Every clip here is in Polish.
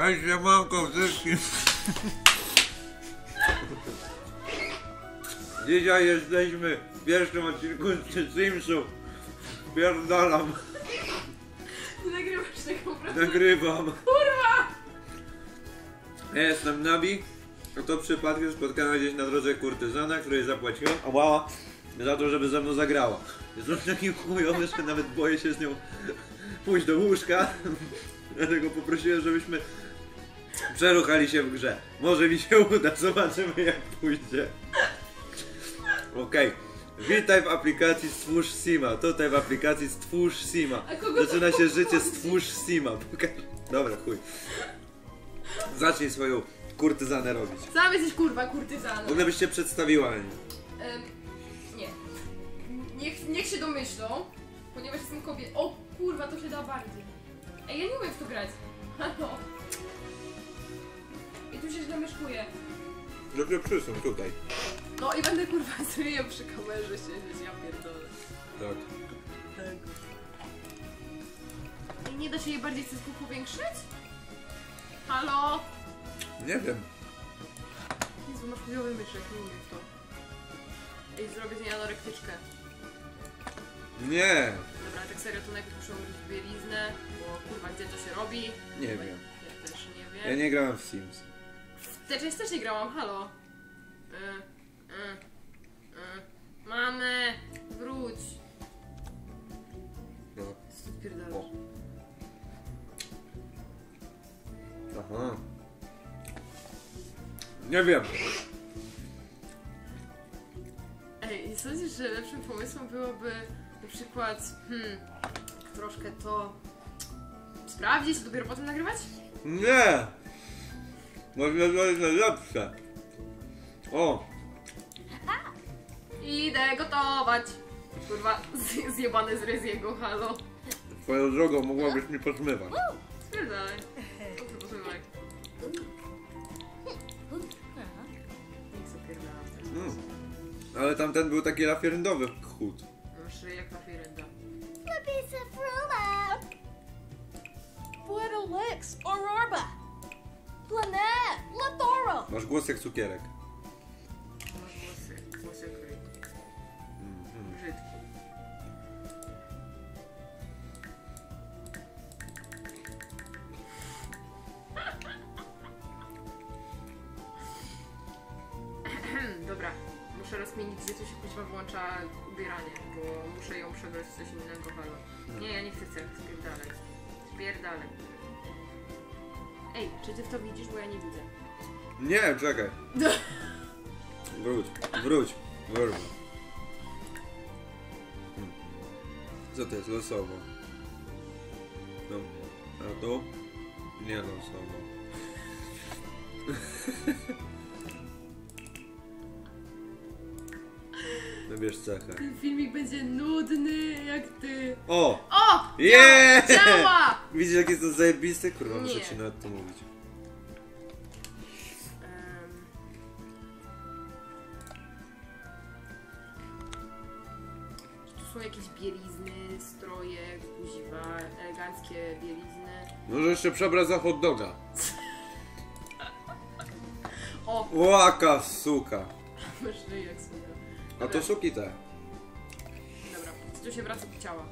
Hej, siemanko wszystkim. Dzisiaj jesteśmy w pierwszym odcinku z Simsów. Pierdalam, nagrywasz tego, prawda? nagrywam. Kurwa! Ja jestem Nabi, a to przypadkiem spotkana gdzieś na drodze kurtyzana, której zapłaciłem, ała, za to, żeby ze mną zagrała. Jest on taki chujowy, że nawet boję się z nią pójść do łóżka, dlatego poprosiłem, żebyśmy przeruchali się w grze. Może mi się uda, zobaczymy jak pójdzie. Okej. Witaj w aplikacji Stwórz Sima. Tutaj w aplikacji Stwórz Sima. A kogo to Zaczyna się życie? Stwórz Sima. Pokaż. Dobra, chuj. Zacznij swoją kurtyzanę robić. Sam jesteś kurwa kurtyzaną. W ogóle byś się przedstawiła Ani. Em, nie. Niech, niech się domyślą, ponieważ jestem kobietą. O kurwa, to się da bardziej. Ej, ja nie umiem w to grać. Halo. I tu się źle mieszkuję. Żeby przysuń tutaj. No i będę kurwa z ryjem przy kamerze siedzieć, ja pierdolę. Tak. Ej, nie da się jej bardziej cysku powiększyć? Halo? Nie wiem. Jezu, masz chujowy myszek, nie umiem w to. Ej, zrobię z niej anorektyczkę. Nie. Dobra, tak serio, to najpierw muszę umyć bieliznę, bo kurwa, gdzie to się robi? Nie wiem. Ja też nie Ja wiem. nie grałem w Sims. Te część też nie grałam, halo. Y, y, y. Mamy, wróć. No. Co ty odpierdalasz? O. Aha. Nie wiem. Ej, nie sądzisz, że lepszym pomysłem byłoby na przykład, hmm, troszkę to sprawdzić i dopiero potem nagrywać? Nie. Może to jest lepsze. O. Idę gotować. Kurwa, z- zjebane z Reziego, halo. Twoją drogą mogłabyś mi pozmywać. Spierdalaj. Po co pozmywaj? Niech sobie pierdalam teraz. Mm. Ale tamten był taki lafieryndowy chód. Masz ryj jak lafirenda. Lapisa Fruma! Buedolix, Aurora! Planet, Lathoro! Masz głos jak cukierek. Masz włosy jak ryj. Mhm. Brzydki. Dobra, muszę rozkminić, gdzie tu się kuźwa włącza ubieranie, bo muszę ją przebrać w coś innego, halo. Nie, ja nie chcę cech, spierdalaj. Spierdalaj. Ja nie widzę. Nie, czekaj. Wróć, wróć, wróć. Co to jest? Losowo. No, a tu? Nie losowo. Wybierz cechę. Ten filmik będzie nudny, jak ty. O! O! Yeah! Działa! Widzisz jak jest to zajebiste? Kurwa, muszę Nie. ci nawet to mówić. Może jeszcze przebrać za hot doga. O! Łaka suka. Ryj jak sługa. A to suki te. Dobra, tu się wraca do ciała?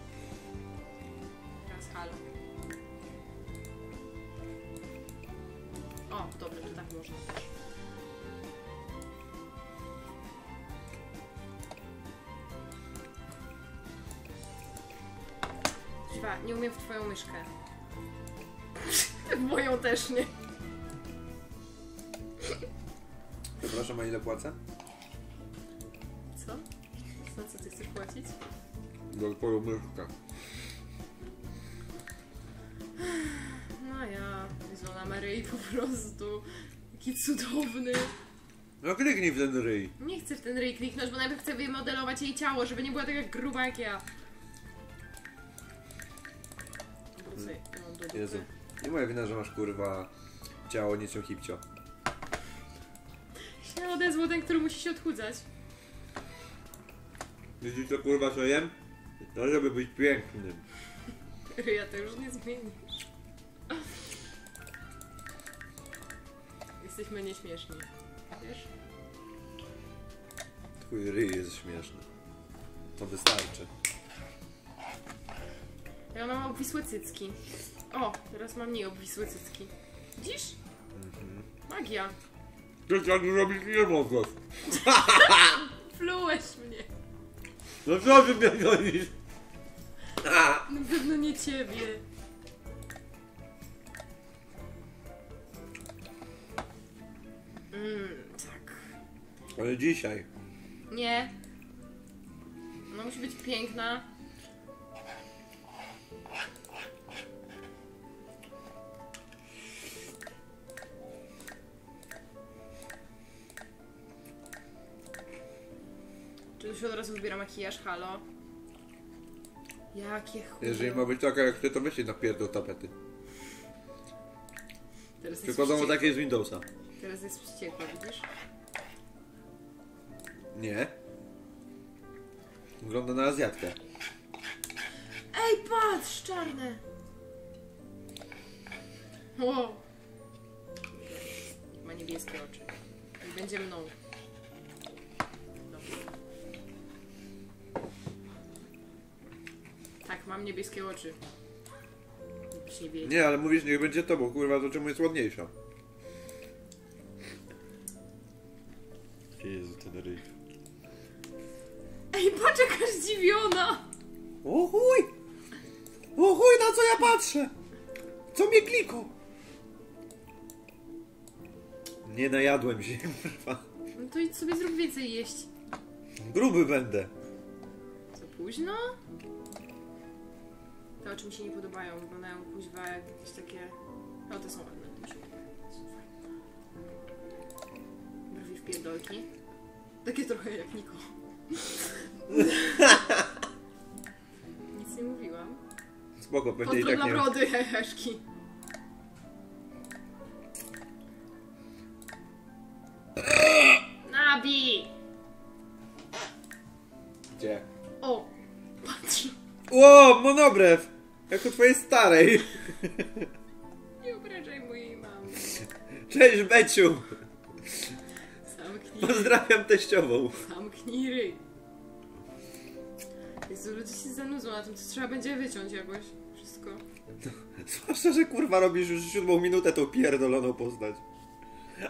Teraz halo. O, dobra, to tak można też. Dziwa, nie umiem w twoją myszkę. Moją też nie. Przepraszam, a ile płacę? Co? Za co ty chcesz płacić? Za twoją myszkę. No ja, Jezu, na Maryi po prostu. Jaki cudowny. No kliknij w ten ryj. Nie chcę w ten ryj kliknąć, bo najpierw chcę wymodelować jej ciało, żeby nie była taka gruba jak ja. Wrócę. Jezu. Nie moja wina, że masz kurwa ciało niczym hipcio. Się odezwał ten, który musi się odchudzać. Widzisz co kurwa co jem? To żeby być pięknym. Ryja to już nie zmienisz. jesteśmy nieśmieszni. Wiesz? Twój ryj jest śmieszny. To wystarczy. Ja mam obwisłe cycki. O, teraz mam nie obwisłe cycki. Widzisz? Magia. Ty tak robić nie mogę. Plułeś mnie. No co ty mnie gonisz? Na pewno nie ciebie. Mmm, tak. Ale dzisiaj. Nie. Ona musi być piękna. Czy tu się od razu wybiera makijaż? Halo? Jakie chuj. Jeżeli ma być taka jak ty, to weź na pierdol tapety. Teraz jest Przykładowo wściekła. takie jest Windowsa. Teraz jest wściekła, widzisz? Nie. Wygląda na Azjatkę. Ej, patrz, czarne! Wow. Ma niebieskie oczy. I będzie mną. Mam niebieskie oczy. Nie ale mówisz, niech będzie tobą, kurwa, to czemu jest ładniejsza? Jezu, ten ryj. Ej, patrz jaka zdziwiona! O chuj! O chuj, na co ja patrzę? Co mnie kliko? Nie najadłem się, kurwa. No to idź sobie zrób więcej jeść. Gruby będę. Co późno? Te oczy mi się nie podobają, wyglądają kuźwa jak jakieś takie... No to są ładne, to się. Brwi w pierdolki. Takie trochę jak Niko. Nic nie mówiłam. Spoko, pewnie i tak dla nie... brody, heheszki. Nabi! Gdzie? O! Patrz! Ło, monobrew! Jak u twojej starej. Nie obrażaj mojej mamy. Cześć, Beciu! Zamknij, Pozdrawiam teściową. zamknij ryj. Jezu, ludzie się zanudzą na tym, to trzeba będzie wyciąć jakoś. Wszystko. Zwłaszcza, że kurwa robisz już siódmą minutę tą pierdoloną postać.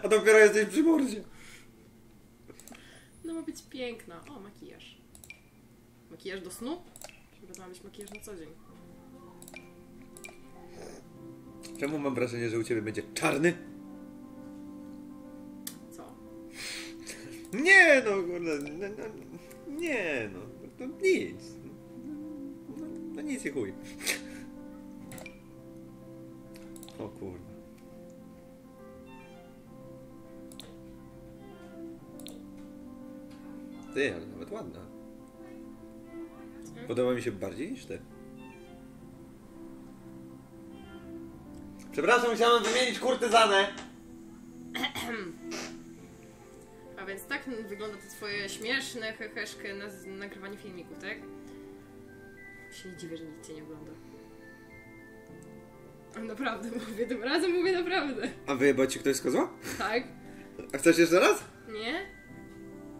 A dopiero jesteś przy mordzie. No ma być piękna. O, makijaż. Makijaż do snu? Chyba być makijaż na co dzień. Czemu mam wrażenie, że u ciebie będzie czarny? Co? Nie no, kurde, no, no, nie no, to nic. No, no nic i chuj. O kurwa. Ty, ale nawet ładna. Podoba mi się bardziej niż ty. Przepraszam, chciałem wymienić kurtyzanę. A więc tak wygląda to twoje śmieszne heheszkę na z- nagrywanie filmików, tak? Się nie dziwię, że nikt cię nie ogląda. A Naprawdę mówię, tym razem mówię naprawdę. A wyjebał ci ktoś z kozła? Tak? A chcesz jeszcze raz? Nie?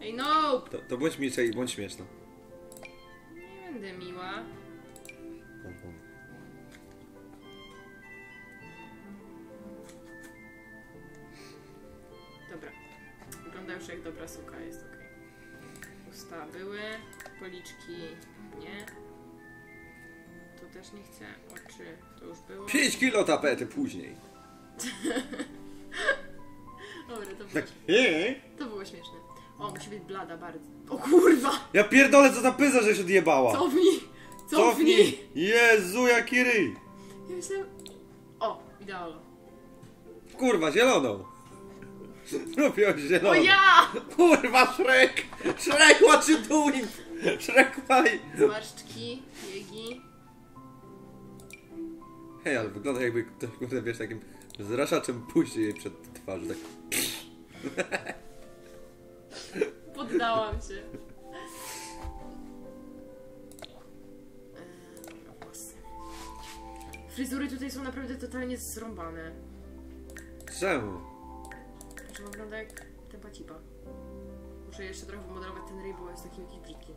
Ej, no! To, to bądź milsza i bądź śmieszna. Nie będę miła. Wygląda już jak dobra suka, jest ok. Usta były, policzki nie. Tu też nie chcę, oczy to już było. 5 kilo tapety później. Dobra, to było, Tak. Eee? to było śmieszne. O, musi być blada bardzo. O kurwa! Ja pierdolę, co za pyza, że się odjebała. Cofnij! Cofnij! Jezu, jaki ryj. Ja myślałem... O, idealno. Kurwa, zieloną. Robią zieloną. O ja! Kurwa, Shrek. Shrek, what you doing? Shrek, why? Zmarszczki, biegi. Hej, ale wygląda jakby ktoś, kurde, wiesz, takim zraszaczem puści jej przed twarzy, tak. Poddałam się. Eee. Fryzury tutaj są naprawdę totalnie zrąbane. Czemu? Czym wygląda jak tempa cipa. Muszę jeszcze trochę wymodelować ten ryj, bo jest taki jakiś brzydki.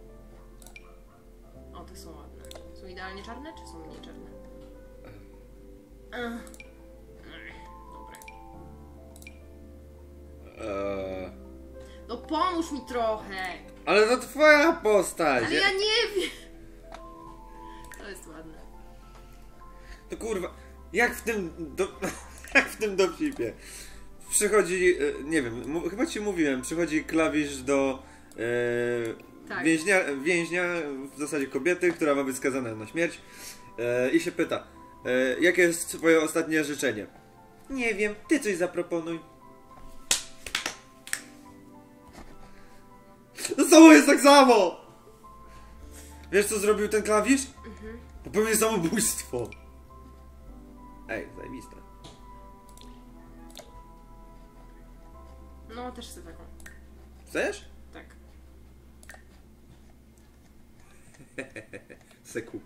O, te są ładne. Są idealnie czarne, czy są mniej czarne? Ech. Dobra. Eee, No pomóż mi trochę! ale to twoja postać! Ale ja nie wiem! To jest ładne. To kurwa, jak w tym, do, jak w tym dowcipie. Przychodzi, e, nie wiem, chyba ci mówiłem, przychodzi klawisz do e, Tak. więźnia, więźnia, w zasadzie kobiety, która ma być skazana na śmierć e, i się pyta, e, jakie jest twoje ostatnie życzenie? Nie wiem, ty coś zaproponuj. Znowu jest tak samo! Wiesz co zrobił ten klawisz? Popełnił samobójstwo. Ej, zajebiste. No, też chcę taką. Chcesz? Tak. Se kup.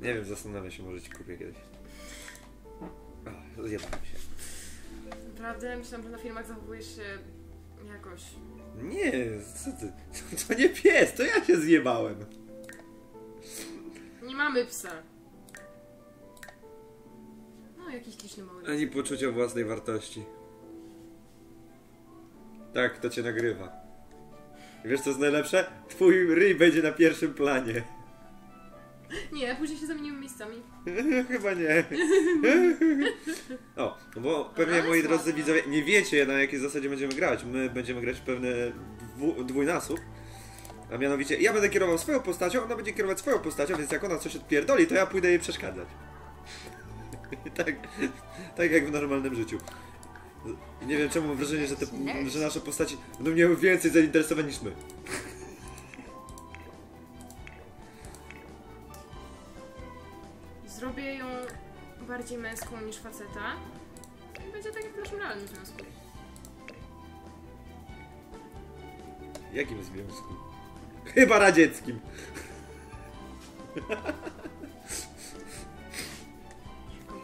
Nie wiem, zastanawiam się, może ci kupię kiedyś. O, zjebałem się. Naprawdę myślałam, że na filmach zachowujesz się jakoś. Nie, co ty? To nie pies, to ja się zjebałem. Nie mamy psa. No, jakiś liczny mały. Ani poczucia własnej wartości. Tak, to cię nagrywa. I wiesz co jest najlepsze? Twój ryj będzie na pierwszym planie. Nie, później się zamienimy miejscami. Chyba nie. O, bo pewnie moi drodzy widzowie nie wiecie na jakiej zasadzie będziemy grać. My będziemy grać w pewny dwu, dwójnasób. A mianowicie ja będę kierował swoją postacią, ona będzie kierować swoją postacią, więc jak ona coś odpierdoli, to ja pójdę jej przeszkadzać. tak, tak jak w normalnym życiu. I nie wiem czemu mam wrażenie, że, te, że nasze postaci będą miały więcej zainteresowań niż my. Zrobię ją bardziej męską niż faceta. I będzie tak jak w naszym realnym związku. Jakim związku? Chyba radzieckim.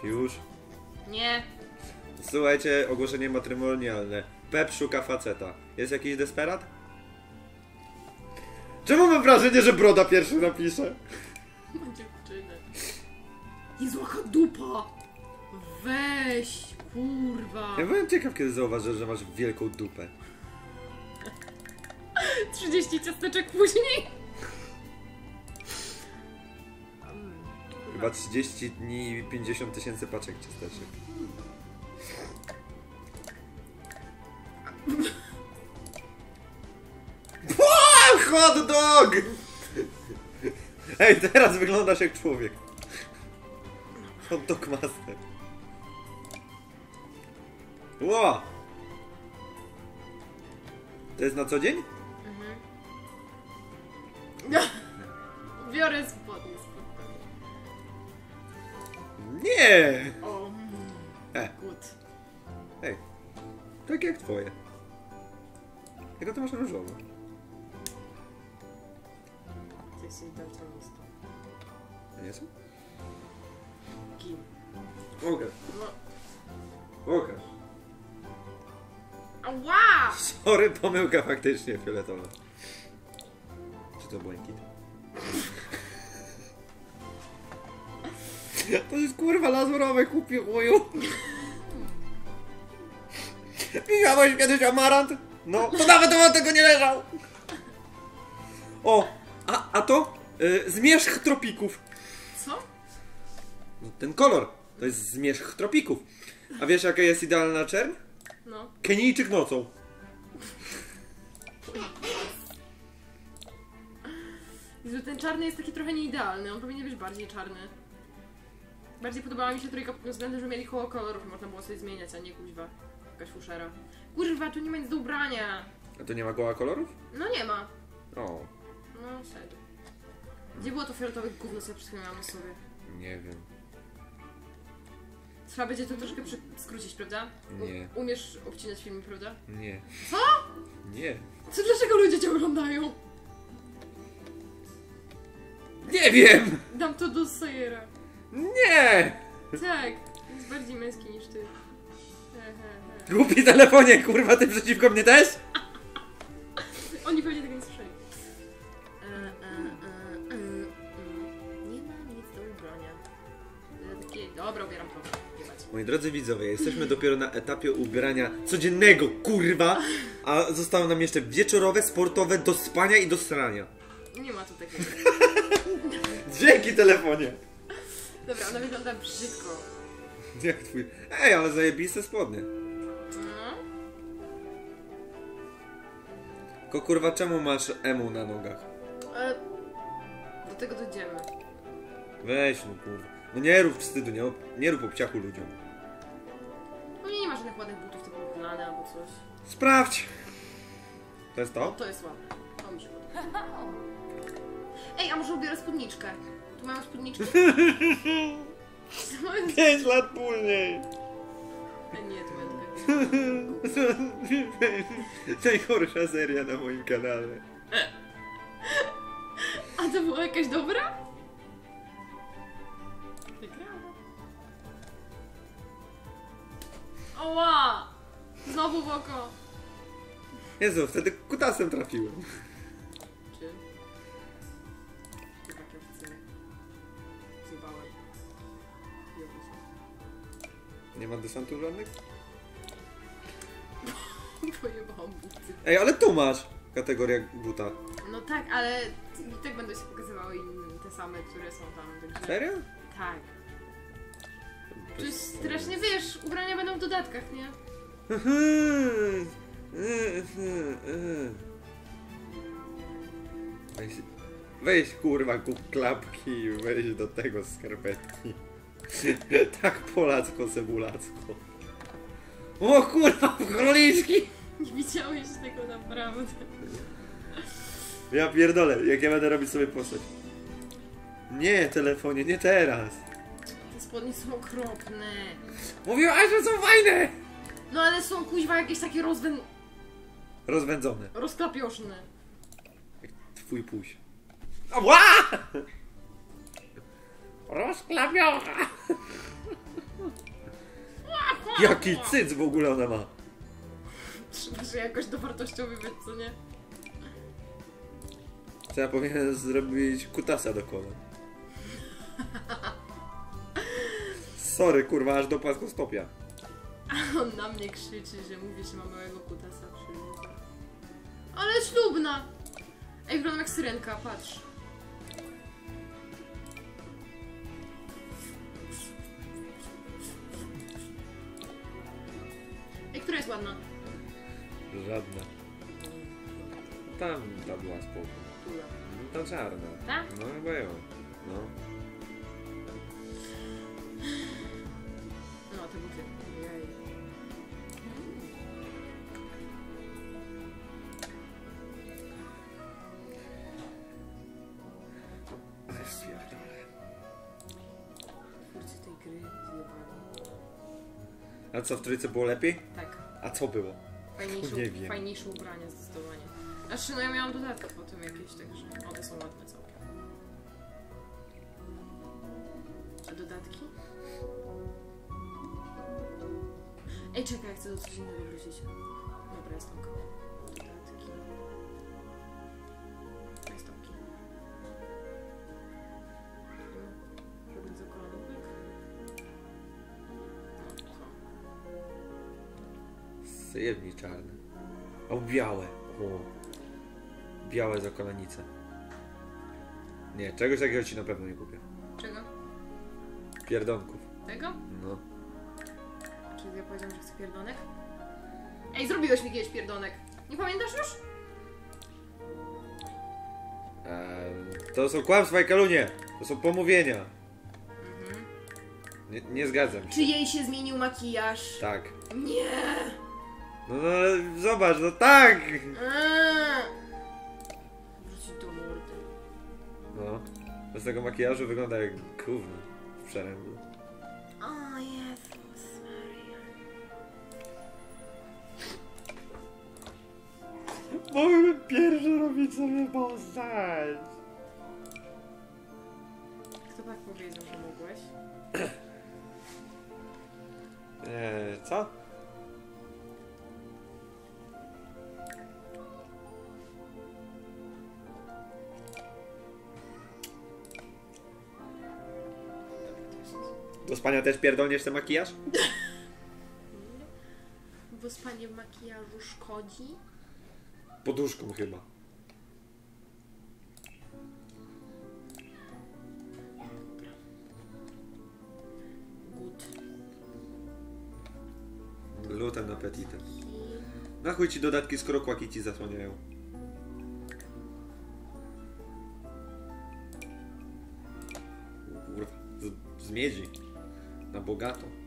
Już. Nie! Słuchajcie, ogłoszenie matrymonialne. Pep szuka faceta. Jest jakiś desperat? Czemu mam wrażenie, że Broda pierwszy napisze? Dziewczynę. Jezu, jaka dupa! Weź, kurwa! Ja byłem ciekaw, kiedy zauważysz, że masz wielką dupę. 30 ciasteczek później! Chyba 30 dni i 50 tysięcy paczek ciasteczek. Wow, hot dog! Ej, teraz wyglądasz jak człowiek. Hot dog master. Wow! To jest na co dzień? Biorę spodnie. Nie! O, mm, E, ej. Tak jak twoje. Tylko ty masz różowe. Ty jesteś daltonistą. A nie są? Kim? Pokaż. No. Pokaż. Ała! Sorry, pomyłka faktycznie fioletowa. Czy to błękit? To jest kurwa lazurowe kupi chuju. Widziałeś kiedyś amarant? No, to nawet on tego nie leżał. O, a, a to y, zmierzch tropików. Co? No, ten kolor to jest zmierzch tropików. A wiesz jaka jest idealna czerń? No. Kenijczyk nocą. Jezu, ten czarny jest taki trochę nieidealny, on powinien być bardziej czarny. Bardziej podobała mi się trójka pod względem, że mieli koło kolorów, można było sobie zmieniać, a nie kuźwa. Jakaś fuszera. Kurwa, tu nie ma nic do ubrania. A to nie ma koła kolorów? No nie ma. O, No serio. Gdzie było to fioletowe gówno, co ja przed chwilą miałam na sobie? nie wiem. Trzeba będzie to troszkę przy... skrócić, prawda? Nie. Umiesz obcinać filmy, prawda? Nie. Co? Nie. Co, dlaczego ludzie cię oglądają? Nie wiem! Dam to do Sayera. Nie! Tak, jest bardziej męski niż ty. Głupi telefonie, kurwa, ty przeciwko mnie też? Oni pewnie tego nie słyszeli. E, e, e, e, e. Nie ma nic do ubrania. Takie, dobra, ubieram to. Jebać. Moi drodzy widzowie, jesteśmy dopiero na etapie ubierania codziennego, kurwa, a zostało nam jeszcze wieczorowe, sportowe, do spania i do srania. Nie ma tu takiego. Dzięki telefonie! Dobra, ona wygląda brzydko. Jak twój... Ej, ale zajebiste spodnie. No. Tylko kurwa, czemu masz emu na nogach? E, do tego dojdziemy. Weź no kurwa. No nie rób wstydu, nie, ob- nie rób obciachu ludziom. Pewnie nie ma żadnych ładnych butów typu plany albo coś. Sprawdź! To jest to? to jest ładne. To mi się podoba. Ej, a może ubiorę spódniczkę? Tu mamy spódniczkę. 5 lat później! Nie, to będę taka... Najgorsza seria na moim kanale. A to była jakaś dobra? Oła! Znowu w oko. Jezu, wtedy kutasem trafiłem. Nie ma desantu żadnych? Pojebałam buty. Ej, ale tu masz kategorię buta. No tak, ale i tak będą się pokazywały im te same, które są tam. Także... Serio? Tak. To jest strasznie, wiesz, ubrania będą w dodatkach, nie? Weź, weź kurwa kup klapki i weź do tego skarpetki. tak polacko cebulacko. O kurwa, króliczki! Nie widziałeś tego naprawdę. Ja pierdolę, jak ja będę robić sobie postać. Nie, telefonie, nie teraz. Te spodnie są okropne. Mówiłaś, że są fajne! No ale są kuźwa jakieś takie rozwę... Rozwędzone. rozklapioszne. Twój puś. Ała! Rozklapiona! Jaki cyc w ogóle ona ma? Trzeba się jakoś dowartościowywać, co nie? Co ja powinienem zrobić kutasa do kola. Sorry, kurwa, aż do płaskostopia. On na mnie krzyczy, że mówi, że ma małego kutasa przy. Ale ślubna! Ej, wyglądam jak syrenka, patrz. Która jest ładna? Żadna. Tam ta była spoko. Która? No, ta czarna. Ta? No chyba ją. No. No, te buty. Jej. Ale stwierdzone. Twórcy tej gry zjebali. A co, w trójce było lepiej? Tak. A co było? Fajniejsze, Nie wiem. fajniejsze ubrania zdecydowanie. Znaczy, no ja miałam dodatki potem jakieś, także one są ładne całkiem. A dodatki? Ej, czekaj, ja chcę do coś innego wrócić. Dobra, jest ok. Syjemni czarne. O, białe. O. Białe zakonanice. Nie, czegoś takiego ci na pewno nie kupię. Czego? Pierdonków. Tego? No. Czyli ja powiedziałam, że chcę pierdonek? Ej, zrobiłeś mi kiedyś pierdonek. Nie pamiętasz już? Eee, to są kłamstwa i kalunie. To są pomówienia. Nie, nie zgadzam się. Czy jej się zmienił makijaż? Tak. Nie! No, no zobacz, no tak! Eee. Wrócić do mordy. No. Bez tego makijażu wygląda jak gówno w przerębu. O Jezus Maria. Mógłbym pierwszy robić sobie postać. Kto tak powiedział, że mogłeś? Do spania też pierdolniesz ten makijaż? Bo spanie w makijażu szkodzi. Poduszką chyba. Good. Glutem apetitem. I... Na chuj ci dodatki, skoro kłaki ci zasłaniają. Kurwa, z, z miedzi. Na bogato.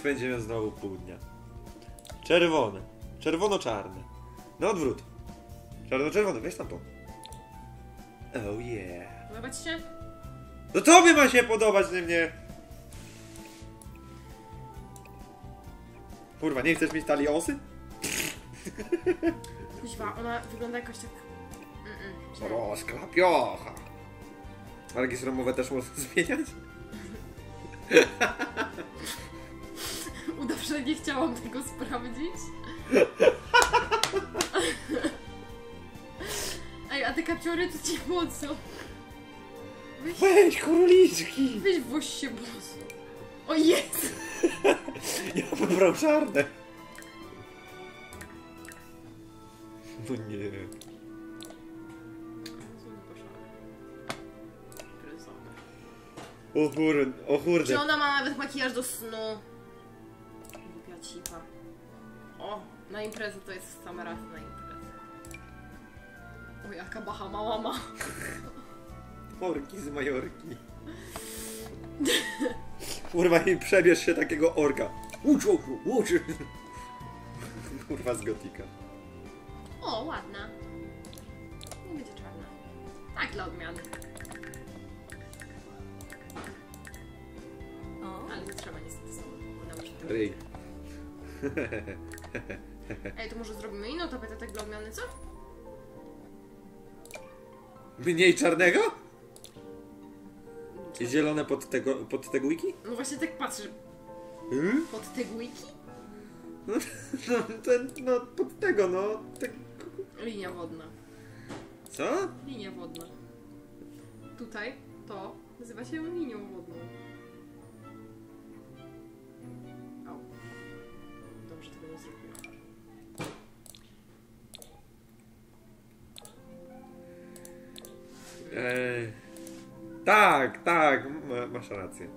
Spędzimy znowu pół dnia. Czerwone. Czerwono-czarne. Na odwrót. Czarno-czerwone, weź tam to. Oh yeah. Podoba ci się? No tobie ma się podobać, nie mnie. Kurwa, nie chcesz mieć taliosy? Kuźwa, ona wygląda jakoś tak... Mm-mm, źle. Rozklapiocha. Wargi sromowe też można zmieniać? Udaw, że nie chciałam tego sprawdzić. Ej, a te kapciory to ci po co? Weź, Weź, króliczki! weź woź się bosu. O jest! Ja wybrał czarne. No nie. O kurde, o Czy kurde. ona ma nawet makijaż do snu? Cipa. O, na imprezę to jest w sam raz na imprezę. O, jaka bahama mama. Orki z Majorki. Kurwa, i przebierz się takiego orka. Ucz, ucz, ucz. Kurwa z gotika. O, ładna. Nie będzie czarna. Tak, dla odmiany. Oh. Ale nie trzeba niestety znowu. Ryj. Ej, to może zrobimy inną tapetę tak dla odmiany, co? Mniej czarnego? I zielone pod tego, pod tego wiki? No właśnie tak patrzę. Hmm? Pod te wiki? No, ten, no, pod tego, no. Tak. Linia wodna. Co? Linia wodna. Tutaj to nazywa się linią wodną. Tak, tak, ma, masz rację.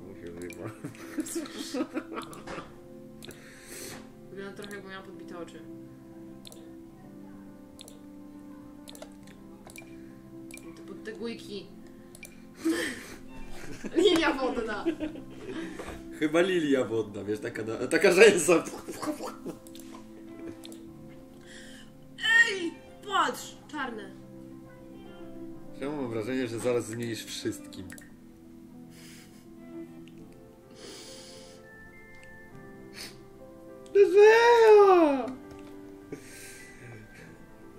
Musiał zjebać. Wygląda trochę jakby miała podbite oczy. To pod te gójki. Linia wodna. Chyba lilia wodna, wiesz, taka, na, taka rzęsa. Zaraz zmienisz wszystkim? Dlaczego?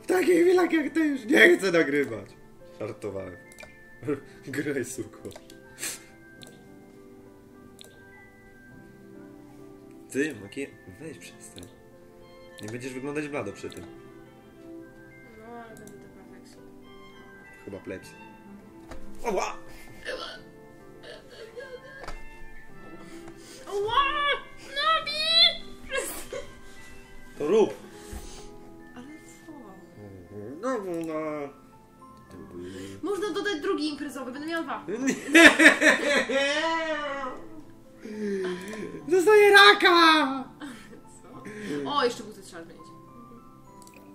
W takich chwilach jak ty już nie chcę nagrywać. Żartowałem. Graj, suko. Ty, Maki, weź przestań. Nie będziesz wyglądać blado przy tym. No, ale będzie to perfekcja. Chyba plebs. Oła! Ła! Nabi! To rób! Ale co? No, no. Można dodać drugi imprezowy, będę miała dwa. Dostaję raka! Co? O, jeszcze buty trzeba zmienić.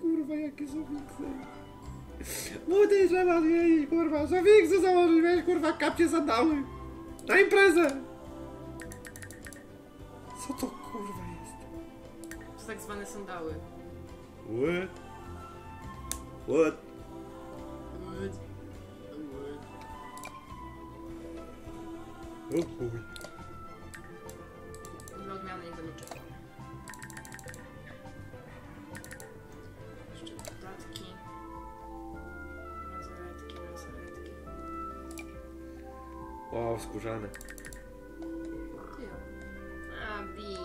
Kurwa, jakie sofiksy. Buty trzeba zmienić, kurwa. Sofiksy założyć, weź, kurwa, kapcie sandały. Na imprezę! Co to kurwa jest? To tak zwane sandały. What? What? O chuj. Dla skórzane. Ty ją. A, bi.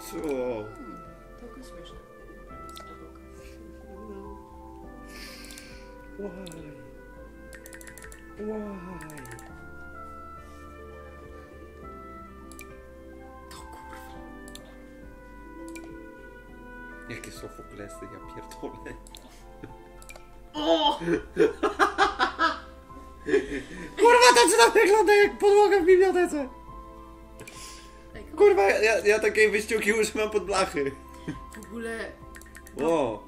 Co? Hmm, to śmieszne. Why? Why? To kurwa. Jakie sofoklesy, ja pierdolę. O! Wygląda jak podłoga w bibliotece? Kurwa, ja, ja takiej wyściółki już mam pod blachy. W ogóle... O,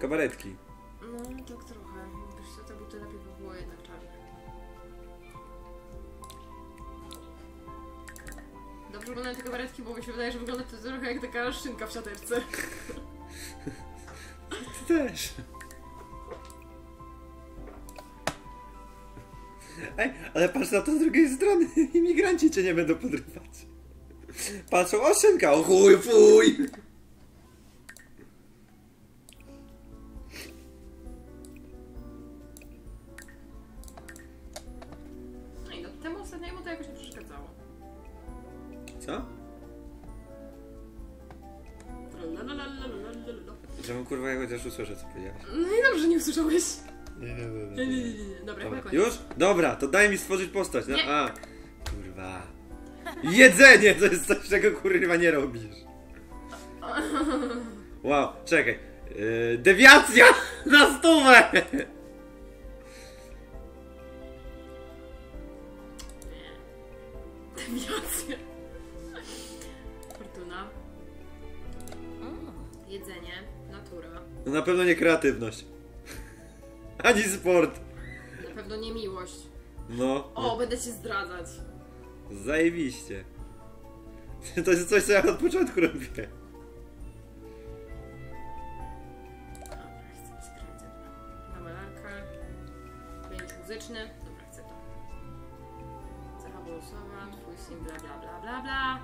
kabaretki. No, tak trochę. Wiesz co, te buty lepiej by było jednak czarne. Dobrze wyglądają te kabaretki, bo mi się wydaje, że wygląda to trochę jak taka szynka w siateczce. Ty też. Ej, ale patrz na to z drugiej strony. Imigranci cię nie będą podrywać. Patrzą, o szynka, o chuj, fuj. No i no, temu ostatniemu to jakoś nie przeszkadzało. Co? Tralalalalalalala. Żebym kurwa ja chociaż usłyszę, co powiedziałeś. No i dobrze, nie usłyszałeś. Dobra. to daj mi stworzyć postać. No, Nie. a, kurwa. Jedzenie to jest coś, czego kurwa nie robisz. Wow, czekaj. Yy, dewiacja na stówę! Dewiacja. Fortuna. Jedzenie. Natura. No na pewno nie kreatywność. Ani sport. Pewno nie miłość. No, O, będę cię zdradzać. zajebiście. To jest coś, co ja od początku robię. Muzyczny. Dobra, chcę to. Cecha bonusowa. Twój sim, bla, bla, bla, bla, bla.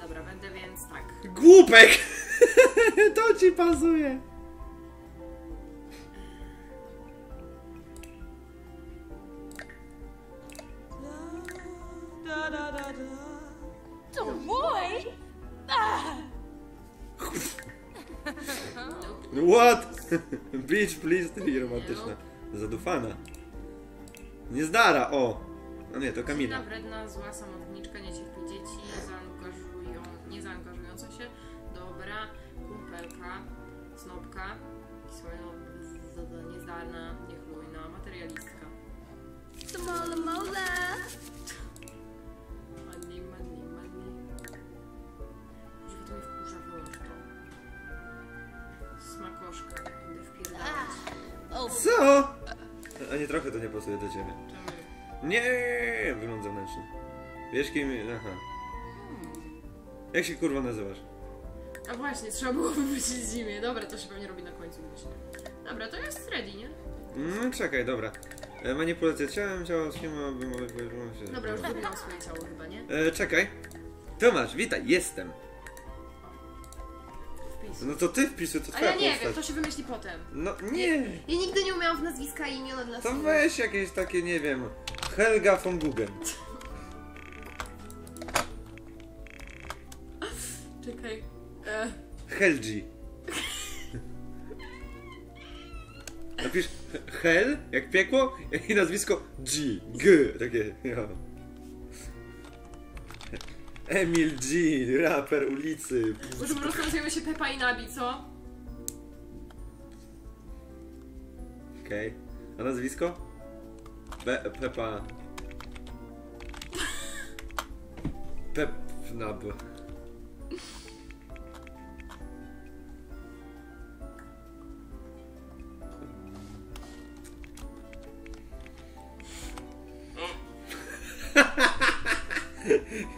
Dobra, będę więc tak. Głupek! to ci pasuje. The Roy? Ah! What? Beach, please, ty romantyczna. Zadufana. Niezdara, o! No nie, to Kamila. wredna, zła samotniczka, nie cierpi dzieci, zaangażują, nie zaangażująca się, dobra, kumpelka, snopka, swoją niezdarna, Oh, Co? A nie trochę to nie pasuje do ciebie. Nie, wygląd zewnętrzny. Wiesz kim... Aha. Jak się kurwa nazywasz? A właśnie, trzeba było wywrócić imię. Dobra, to się pewnie robi na końcu. Dobra, to jest ready, nie? Mm, czekaj, dobra. E, manipulacja ciałem, ciało schema, by mogło się... Dobra, już zrobiłam swoje ciało chyba, nie? E, czekaj. Tomasz, witaj, jestem. Wpis. No to ty wpisuj, to A twoja ja nie postać. wiem, to się wymyśli potem. No nie. Ja nigdy nie umiałam w nazwiska i imiona dla To syna. weź jakieś takie, nie wiem, Helga von Guggen. Czekaj. E, Helgi. Napisz Hel, jak piekło, i nazwisko G. G, takie, ja. Emil G, raper ulicy. może po prostu nazwiemy się Pepa i Nabi, co? Okej. A nazwisko? Be Pepa. Pepnab.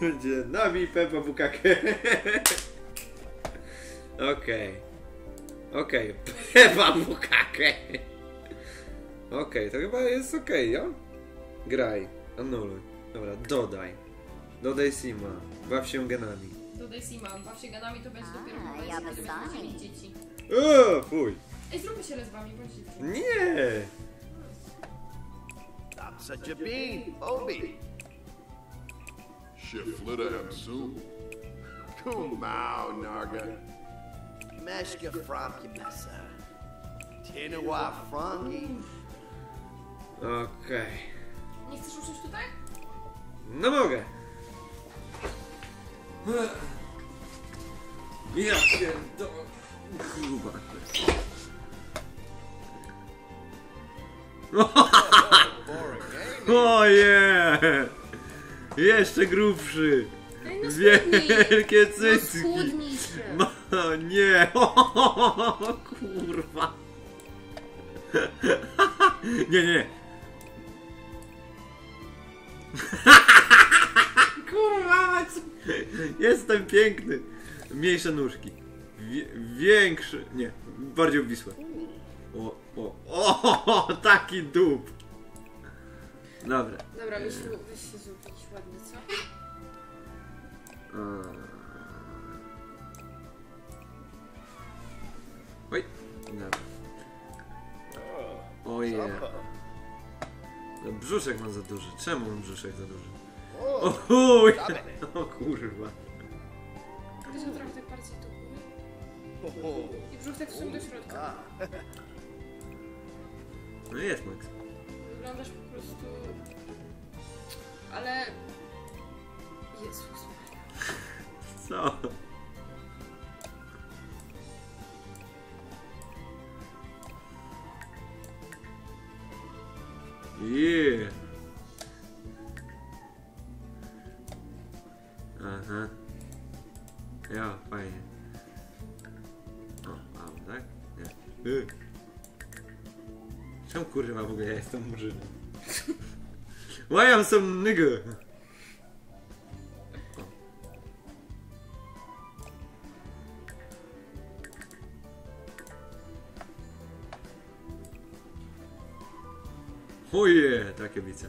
Będzie Nabi Pepa Bukake. Okej. Okej. Pepa Bukake. Okej, to chyba jest okej, ja? Graj. Anuluj. Dobra, dodaj. Dodaj Sima. Baw się genami. Dodaj Sima, baw się ganami, to będzie dopiero A, ja bez mieć dzieci. O, fuj. Ej, zróbmy się lesbami, bądźcie dzieci. Nie! Stop such a bean, Obi. Shiflita soon. Kumau, Narga. Meshka Franki Messa. Tinawa Franki. Okej. Nie chcesz usiąść tutaj? No mogę. Ja się do... Gruba. Oje! Jeszcze grubszy! Ej, no schudnij! Wielkie No cycki! schudnij się! Ma, nie! O, kurwa! Nie, nie! Kurwa! mać! Jestem piękny! Mniejsze nóżki. Wie, większy. Nie, bardziej obwisłe. O, o, o, taki dup! Dobra. Dobra, myślę, weź się zrób jakiś ładny, co? Oj. Dobra. Ojej. No, Brzuszek mam za duży. Czemu mam brzuszek za duży? O chuj! O kurwa. Weź go trochę tak bardziej do góry. I brzuch tak w sumie do środka. No jest Max. Wyglądasz po prostu... Ale... Jezus. Co? Yeah. Aha. Ja, fajnie. O, mam, tak? Nie. Y. Czemu kurwa w ogóle ja jestem murzynem? Why I'm some nigga? Oje, takie widzę.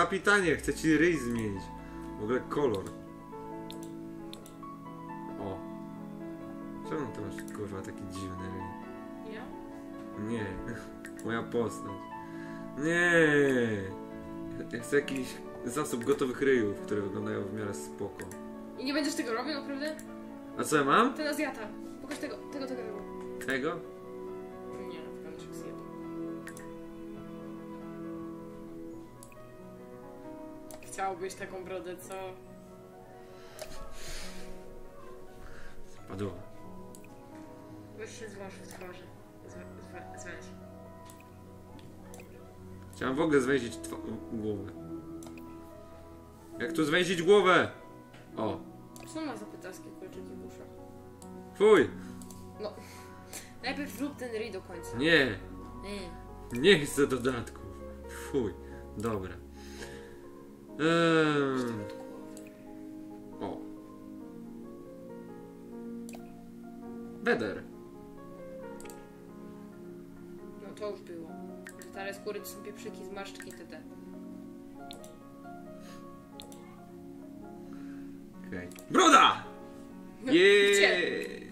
Kapitanie, chcę ci ryj zmienić. W ogóle kolor. O. Czemu to masz kurwa taki dziwny ryj? Ja? Nie, moja postać. Nie. Ja chcę jakiś zasób gotowych ryjów, które wyglądają w miarę spoko. I nie będziesz tego robił naprawdę? A co ja mam? Ten Azjata. Pokaż tego, tego, tego, tego. Tego? Chciałbyś taką brodę, co? Spadło. Weź się zważ w Zwęź. Chciałem w ogóle zwęzić głowę. Jak tu zwęzić głowę? O, Co ma za pytaskie kolczyki w uszach? fuj! No. Najpierw zrób ten ryj do końca. Nie, Nie. nie chcę dodatków. Fuj, dobra. Eee, o. Beder. No to już było. Stare skóry to są pieprzyki, zmarszczki itd. Okej. Broda! Jeee!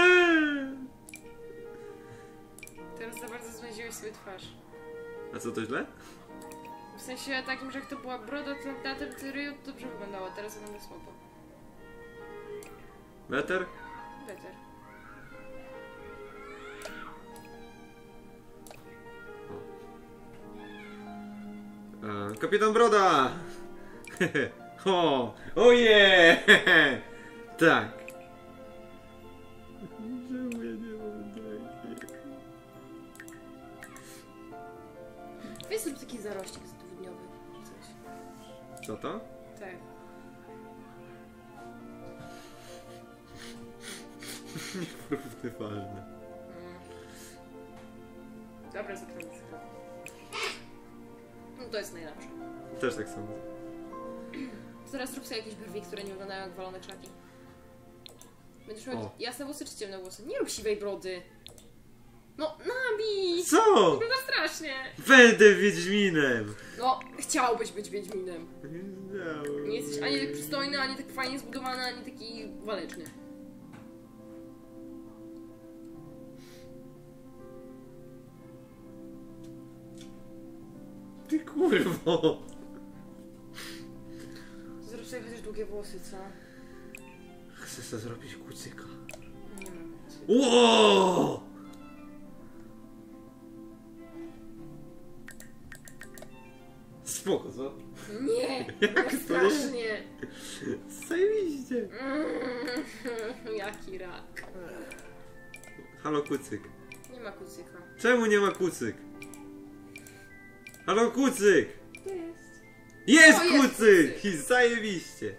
twarz. A co to źle? W sensie takim, że jak to była broda, to na tym ryju dobrze wyglądało, teraz wygląda słabo. Better? Better. E, Kapitan Broda! o! Oje! tak. Co to? Tak. Równywalne. Mm. Dobra, sobie. No to jest najlepsze. Też tak samo. Teraz rób sobie jakieś brwi, które nie wyglądają jak walone krzaki. Będziesz miał O. jasne włosy czy ciemne włosy? Nie rób siwej brody. No, Nabi! Co? Wygląda strasznie. Będę Wiedźminem! No, chciałbyś być Wiedźminem. No. Nie jesteś ani tak przystojny, ani tak fajnie zbudowany, ani taki waleczny. Ty kurwo! Zrób sobie chociaż długie włosy, co? Chcę sobie zrobić kucyka. Nie mam. Ło! Spoko, co? Nie! Jak to strasznie! Zajebiście! Mm, Jaki rak. Halo kucyk. Nie ma kucyka. Czemu nie ma kucyk? Halo kucyk! Jest. Jest O, jest kucyk! kucyk. I zajebiście!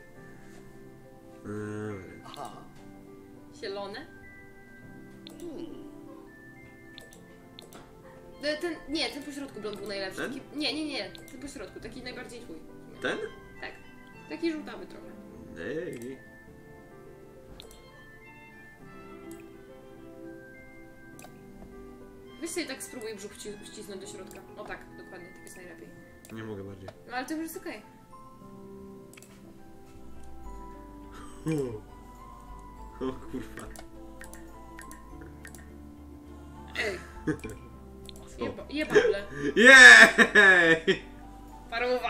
Dobra. Zielone? E, Ten, nie, ten pośrodku blond był najlepszy. Ten? Taki, nie, nie, nie, ten pośrodku, taki najbardziej twój. Ten? Tak. Taki żółtawy trochę. Ej. Weź sobie tak spróbuj brzuch wci- wcisnąć do środka. O tak, dokładnie, tak jest najlepiej. Nie mogę bardziej. No ale to już jest okej. O, o kurwa. Ej. Jeba, jebable. Jej! Paruwa.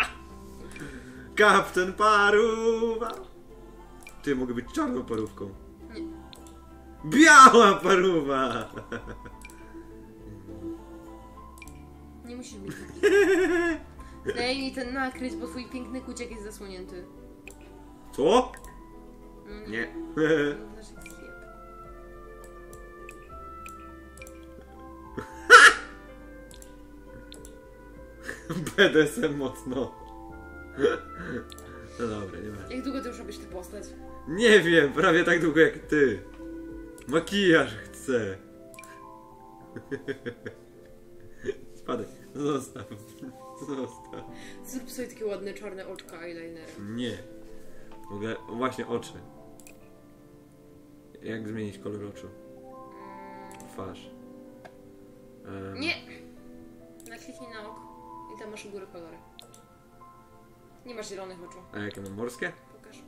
Kapten Paruwa! Ty, mogę być czarną parówką. Nie. Biała paruwa! Nie musisz mieć taki. Daj mi ten nakryć, bo twój piękny kuciek jest zasłonięty. Co? Mm, Nie. BDSM mocno. No dobra, nie ma. Jak długo ty już robisz tę postać? Nie wiem, prawie tak długo jak ty. Makijaż chcę. Spadaj, zostaw. Zostaw. Zrób sobie takie ładne czarne oczka eyelinerem. Nie. Mogę, właśnie oczy. Jak zmienić kolor oczu? Twarz. Em, Nie! Nakliknij na oko i tam masz u góry kolory. Nie masz zielonych oczu. A jakie mam morskie? Pokaż.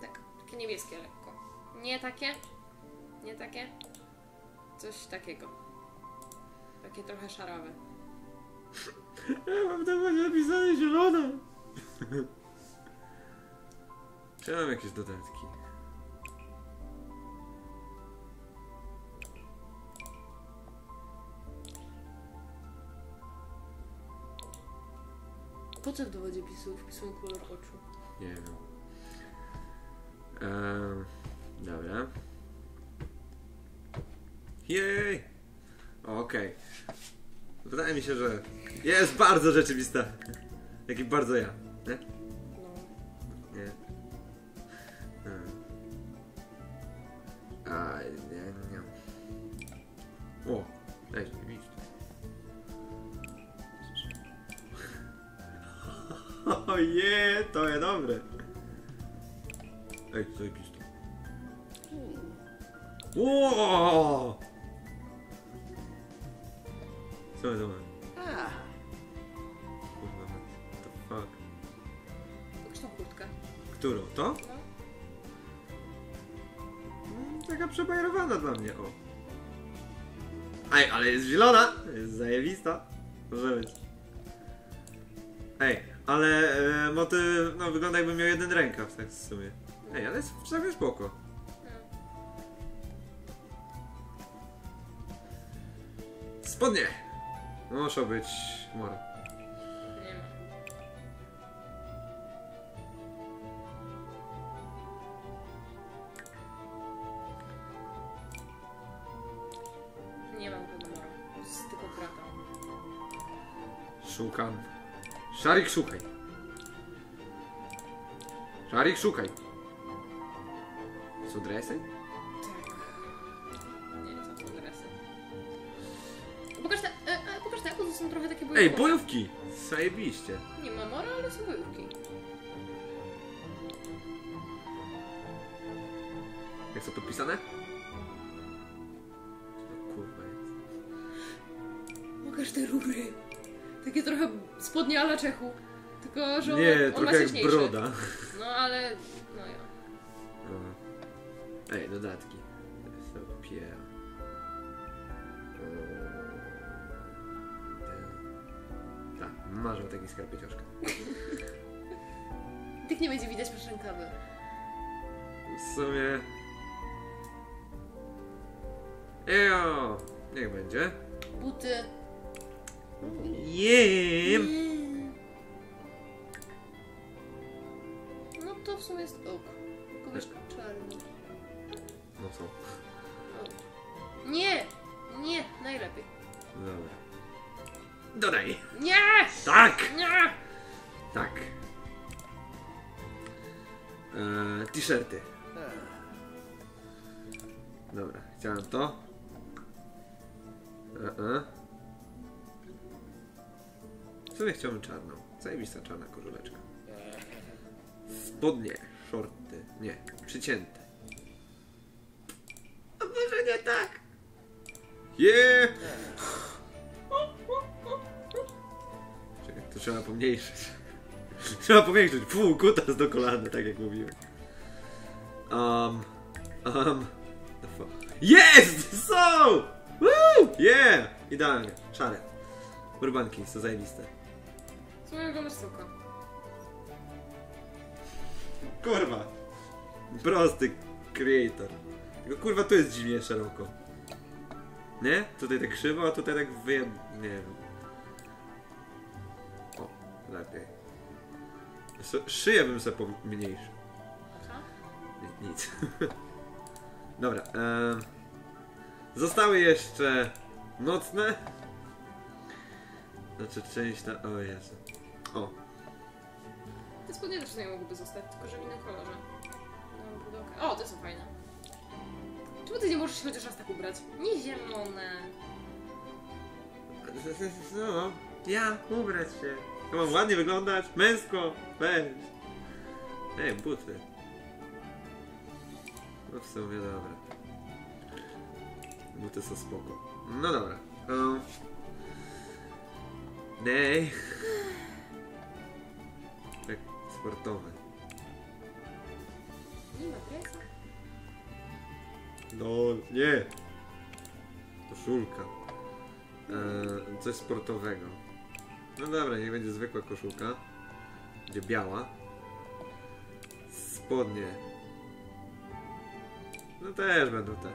Tak, takie niebieskie lekko. Nie takie. Nie takie. Coś takiego. Takie trochę szarawe. Ja mam tam właśnie napisane zielone. Czy mam jakieś dodatki? Po co w dowodzie pisu, wpisują kolor oczu? Nie wiem. Ehm, dobra. Jej! Okej. Wydaje mi się, że jest bardzo rzeczywista. Jak i bardzo ja. Nie? Oje, to jest dobre. Ej, co jest pisto? Ło! Co jest dobre? Kurwa, what the fuck? Pokaż tą kurtkę. Którą? To? No. Mm, Taka przebajerowana dla mnie, o. Ej, ale jest zielona! Jest zajebista. Może być. Ej, ale motyw, no wygląda jakby miał jeden rękaw, tak w sumie. Ej, ale jest całkiem spoko. Spodnie! Muszą być mora. Nie ma. Nie mam. To jest tylko krata. Szukam. Szarik, szukaj. Szarik, szukaj. Co dresy? Tak. Nie, to są dresy. Pokaż te, e, e, pokaż te, bo to są są trochę takie bojówki. Ej, bojówki! Zajebiście. Nie ma mora, ale są bojówki. Jak są podpisane? Co to kurwa jest? Pokaż te rury. Takie trochę spodnie ala Czechu. Tylko, że on, Nie, on trochę jak broda. No ale... No ja. No. Ej, dodatki. Sopiera. Tak, marzę o takiej skarpeciuszkę. Tych nie będzie widać przez rękawy. W sumie... Ejo! Niech będzie. Buty. Jem! Jest ok. Tylko wiesz, czarny. No co? Nie! Nie! Najlepiej. Dobra. Dodaj! Nie! Tak! Nie! Tak. Eee, T-shirty. Dobra, chciałem to. E-e. W sumie chciałbym czarną. Zajebista czarna koszuleczka. Spodnie, shorty. Nie, przycięte. A może nie tak? Yeah! Czekaj, to trzeba pomniejszyć. Trzeba powiększyć. Fu, kutas do kolana, tak jak mówiłem. Um, um. Jest! Są! Woo! Yeah! Idealnie. Szare. Urbanki, to zajebiste. Wyglądasz spoko. Kurwa. Prosty creator. Tylko kurwa tu jest dziwnie szeroko. Nie? Tutaj tak krzywo, a tutaj tak wyjeb... Nie wiem. O, lepiej. So, szyję bym sobie pomniejszył. Co? Ni- Nic. Dobra. em, zostały jeszcze nocne. Znaczy część na... O Jezu. O. Te spodnie też nie mogłyby zostać, tylko że w innym kolorze. No. O, te są fajne. Czemu ty nie możesz się chociaż raz tak ubrać? Nie zielone. No, ja ubrać się. Ja mam ładnie wyglądać, męsko, weź. Ej, buty. No w sumie dobra. Buty są spoko. No dobra. Um. Nej. Sportowe. Nie ma. No, nie. Koszulka. Eee, coś sportowego. No dobra, niech będzie zwykła koszulka. Będzie biała. Spodnie. No też będą te.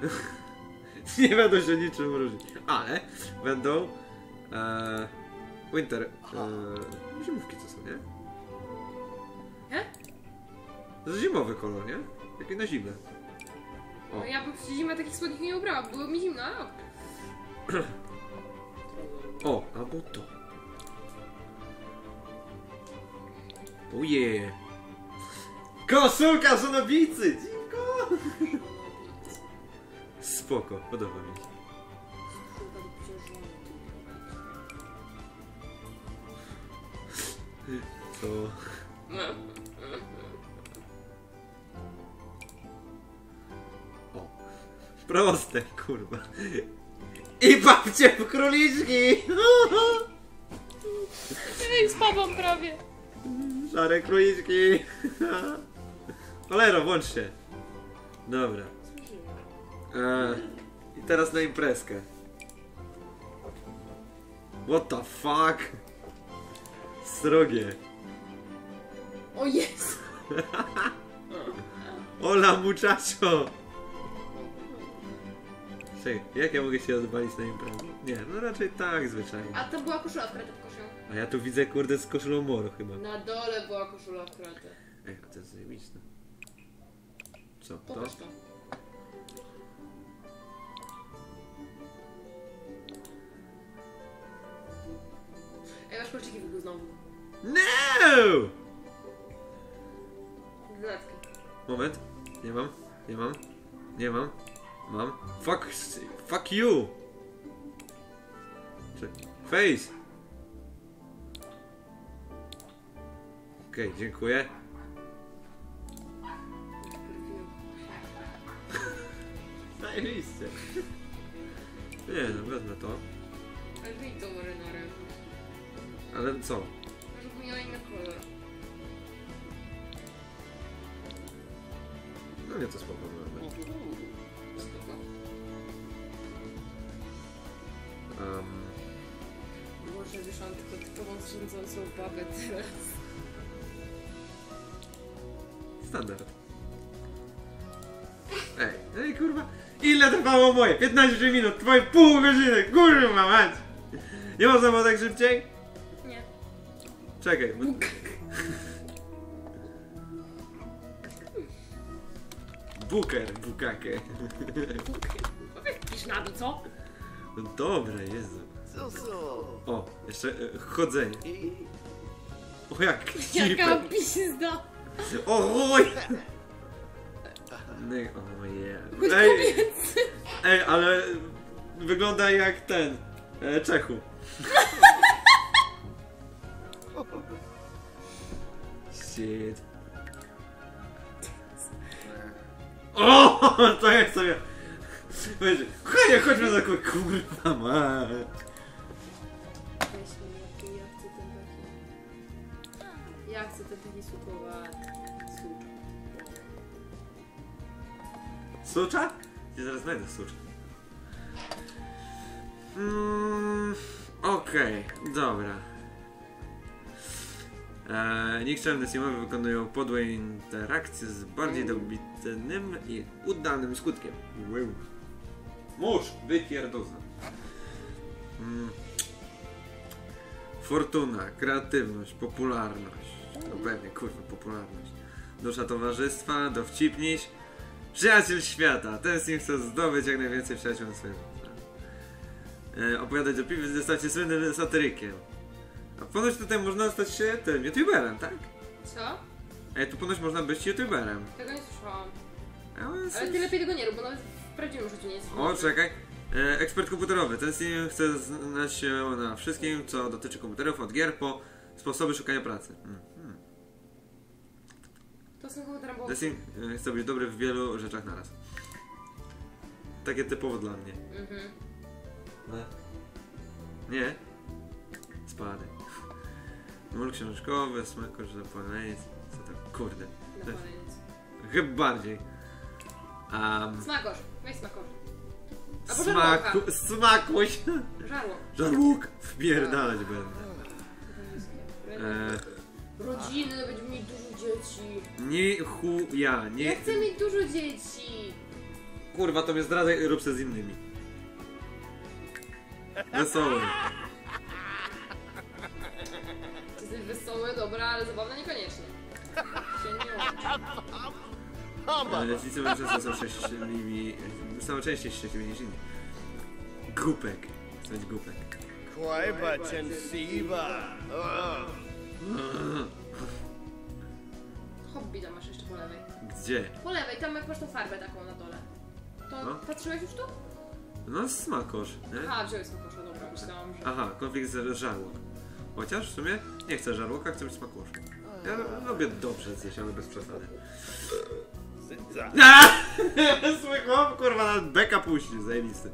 nie będą się niczym różnić. Ale będą eee, winter. Eee, zimówki co są, nie? To jest zimowy kolor, nie? Jaki na zimę. O. No ja bym w zimę takich spodni nie ubrała, było mi zimno. O, albo to. Oje. Koszulka żonowicy! Dziwko! Spoko, podoba mi się. Co? O. Proste, kurwa. I babcie w króliczki! Ej, spadłam prawie. Szare króliczki! Cholero, włącz się. Dobra. E, I teraz na imprezkę. What the fuck? Srogie. O jest! Hola muchacho! Czekaj, jak ja mogę się odwalić na imprezę? Nie, no raczej tak zwyczajnie. A to była koszula wkryta w koszulę. A ja tu widzę kurde z koszulą moro chyba. Na dole była koszula wkryta. Ej, a to jest zajebiste. Co, to? Pokaż to. Ej, masz kolczyki w ogóle znowu. No! Dodatki. Moment. Nie mam. Nie mam. Nie mam. Mam. Fuck, fuck you! Face! Okej, okay, dziękuję. Zajebiście. Nie no, wezmę to. Ale wyjdź do marynarę. Ale co? Żeby miała inny kolor. No nie, to spoko. Wyszłam tylko typową rządzącą babę teraz. standard. Ej, ej kurwa. Ile trwało moje? 15 minut, twoje pół godziny, kurwa mać! Nie można było tak szybciej? Nie. Czekaj. Bo... Buker, bukake. Pisz nabi, co? No dobre, Jezu. O, jeszcze e, chodzenie. O, jak Jaka kcipę. pizda! O, oj! No, i- o je. Chodź Ej, ej, ale wygląda jak ten, e, Czechu. Shit. O, to jak sobie... Będzie, kochanie, chodźmy za kur- kurwa mać. Chcę ten taki sukowaty. Sucz. Sucza? Ja zaraz znajdę sucza. Mm, Okej, dobra. Eee, nikczemne simowe wykonują podłe interakcje z bardziej dobitnym i udanym skutkiem. Wow. Mórz, wypierdoza. Mm. Fortuna, kreatywność, popularność. No pewnie, kurwa, popularność. Dusza towarzystwa, dowcipniś, Przyjaciel świata. Ten sim chce zdobyć jak najwięcej przyjaciół na swoim. E, opowiadać o piwie, zostać się słynnym satyrykiem. A ponoć tutaj można stać się tym youtuberem, tak? Co? Ej, tu ponoć można być youtuberem. Tego nie słyszałam. A, jest- Ale ty lepiej tego nie rób, bo nawet w prawdziwym życiu nie jest O, czekaj. E, ekspert komputerowy. Ten sim chce znać się na wszystkim, co dotyczy komputerów, od gier po sposoby szukania pracy. Mm. To są e, chce być dobry w wielu rzeczach naraz. Takie typowo dla mnie. Mhm. Nie? Spady. Mól książkowy, smakosz zapaleniec. Co to? Kurde. Na. Chyba bardziej. Um, Smakosz. Weź smakosz. Albo smaku, smakuś. Żarło. Żarłok. Wpierdalać będę. E, Rodziny, będziemy mieć dużo dzieci. nie chuja, nie... Ja chcę mieć dużo dzieci. Kurwa, to mnie zdradzaj i rób se z innymi. Wesoły. Jesteś wesoły, dobra, ale zabawne niekoniecznie. Się nie łączy. Leśnicy mężczyzn są szczęśliwi, są częściej szczęśliwi niż inni. Gupek. Chcę być gupek. Quaiba Tensiba. Hobby tam masz jeszcze po lewej. Gdzie? Po lewej, tam jak masz tą farbę taką na dole. To No. patrzyłeś już tu? No smakosz, nie? Aha, wziąłeś smakosza, dobra, myślałam, że... Aha, konflikt z żarłok. Chociaż w sumie nie chcę żarłoka, chcę być smakosz. Ja lubię dobrze zjeść, ale bez przesady. Swój chłop, kurwa, nawet beka puści, zajebisty.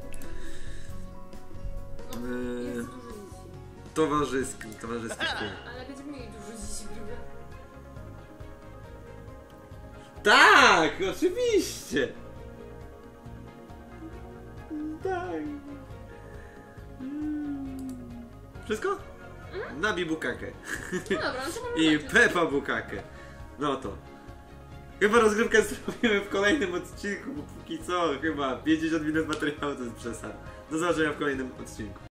No, Eee. jest dużo dzieci. Towarzyski, towarzyski. Ale Tak, oczywiście! Tak. Wszystko? Nabi Bukake. No dobra, no to mamy I. Pepa Bukake. No to. Chyba rozgrywkę zrobimy w kolejnym odcinku, bo póki co chyba 50 minut materiału to jest przesad. Do zobaczenia w kolejnym odcinku.